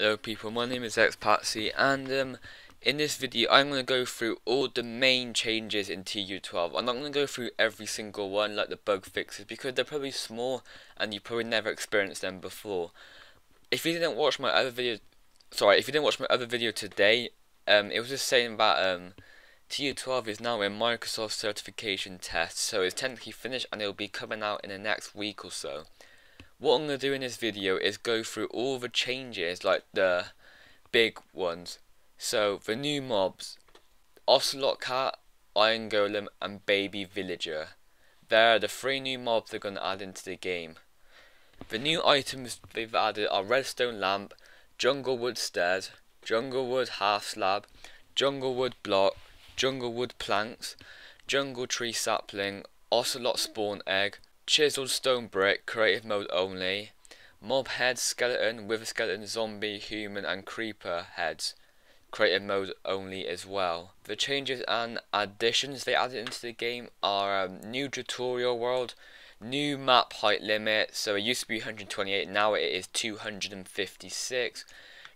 Hello people, my name is xPATZE and um, in this video I'm going to go through all the main changes in TU12. I'm not going to go through every single one like the bug fixes because they're probably small and you probably never experienced them before. If you didn't watch my other video, sorry, if you didn't watch my other video today, um, it was just saying that um, TU12 is now in Microsoft certification test so it's technically finished and it will be coming out in the next week or so what I'm going to do in this video is go through all the changes, like the big ones. So, the new mobs, Ocelot Cat, Iron Golem and Baby Villager. They're the three new mobs they're going to add into the game. The new items they've added are Redstone Lamp, Junglewood Stairs, Junglewood Half Slab, Junglewood Block, Junglewood Planks, Jungle Tree Sapling, Ocelot Spawn Egg, Chiseled stone brick, creative mode only. Mob head, skeleton, wither skeleton, zombie, human and creeper heads. Creative mode only as well. The changes and additions they added into the game are um, new tutorial world, new map height limit, so it used to be 128, now it is 256.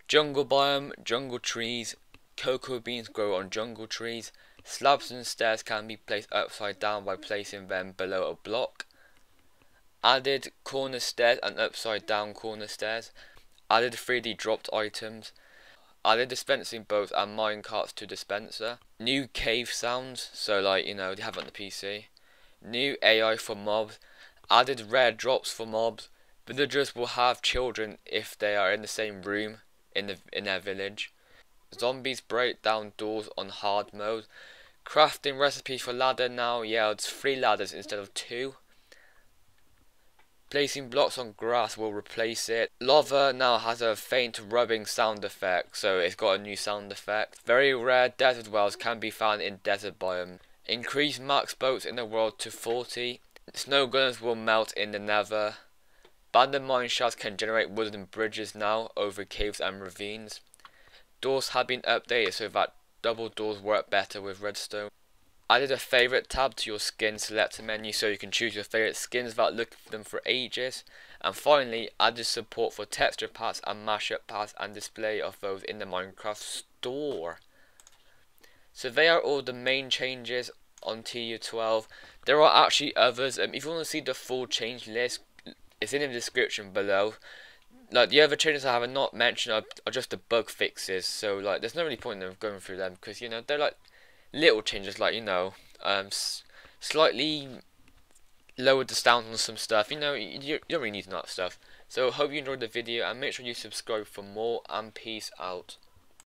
Jungle biome, jungle trees, cocoa beans grow on jungle trees. Slabs and stairs can be placed upside down by placing them below a block added corner stairs and oh, upside down corner stairs, added 3D dropped items, added dispensing boats and minecarts to dispenser, new cave sounds, so like, you know, they have on the PC, new AI for mobs, added rare drops for mobs, villagers will have children if they are in the same room in, the, in their village, zombies break down doors on hard mode, crafting recipes for ladder now. Yields 3 ladders instead of 2, Placing blocks on grass will replace it. Lava now has a faint rubbing sound effect, so it's got a new sound effect. Very rare desert wells can be found in desert biome. Increase max boats in the world to 40. Snow gunners will melt in the nether. Abandoned mine shafts can generate wooden bridges now over caves and ravines. Doors have been updated so that double doors work better with redstone. Added a favorite tab to your skin selector menu so you can choose your favorite skins without looking for them for ages. And finally, added support for texture packs and mashup packs and display of those in the Minecraft store. So they are all the main changes on TU12. There are actually others. Um, if you want to see the full change list, it's in the description below. Like the other changes I have not mentioned are, are just the bug fixes. So like, there's no really point in going through them because you know they're like little changes like you know um, slightly lowered the sound on some stuff you know you, you don't really need that stuff. So hope you enjoyed the video and make sure you subscribe for more and peace out